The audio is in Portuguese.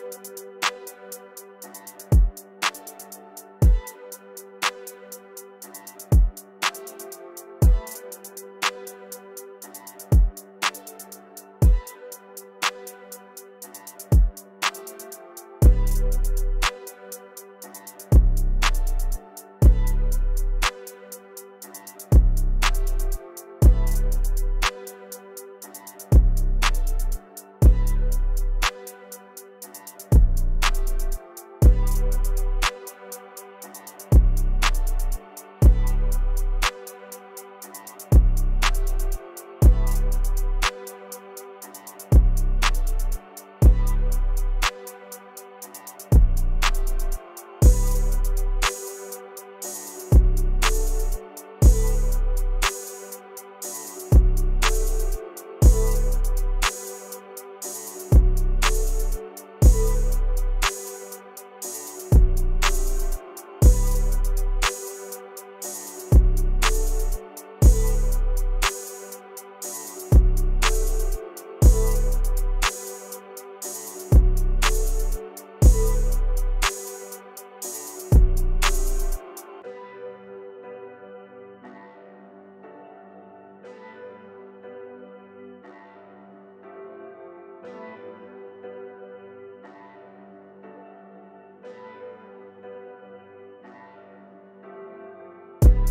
Música